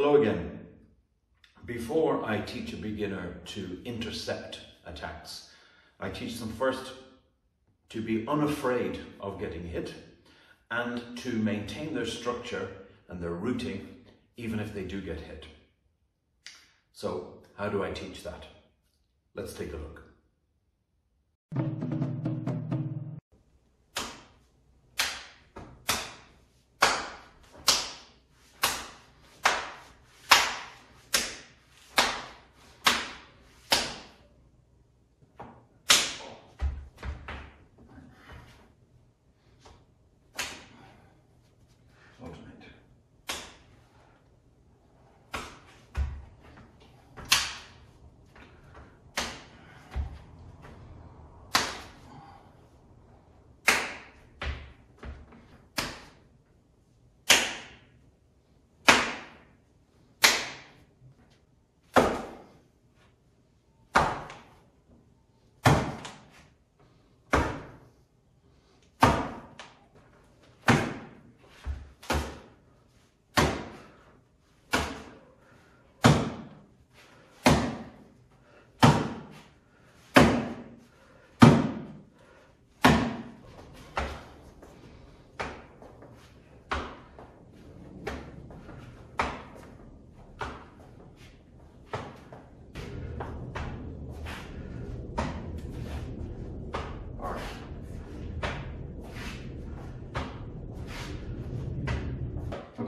Hello again. Before I teach a beginner to intercept attacks, I teach them first to be unafraid of getting hit and to maintain their structure and their rooting even if they do get hit. So how do I teach that? Let's take a look.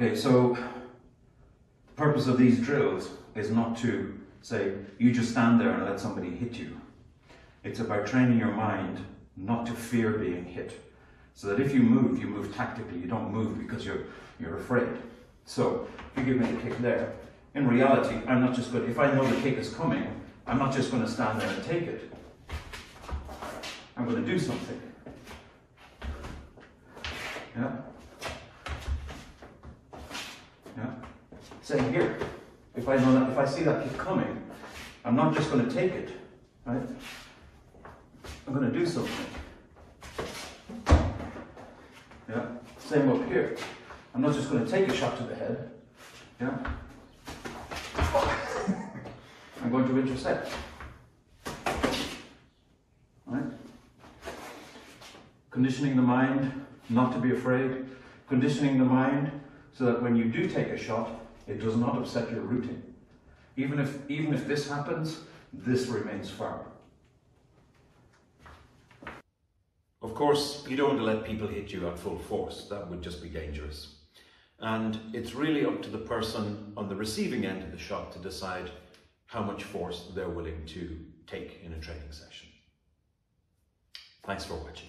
Okay, so the purpose of these drills is not to say you just stand there and let somebody hit you. It's about training your mind not to fear being hit. So that if you move, you move tactically. You don't move because you're you're afraid. So if you give me a kick there, in reality, I'm not just going. If I know the kick is coming, I'm not just going to stand there and take it. I'm going to do something. Yeah. Yeah. Same here. If I know that, if I see that kick coming, I'm not just going to take it, right? I'm going to do something. Yeah. Same up here. I'm not just going to take a shot to the head. Yeah. I'm going to intercept. Conditioning the mind not to be afraid. Conditioning the mind so that when you do take a shot, it does not upset your rooting. Even if, even if this happens, this remains firm. Of course, you don't want to let people hit you at full force. That would just be dangerous. And it's really up to the person on the receiving end of the shot to decide how much force they're willing to take in a training session. Thanks for watching.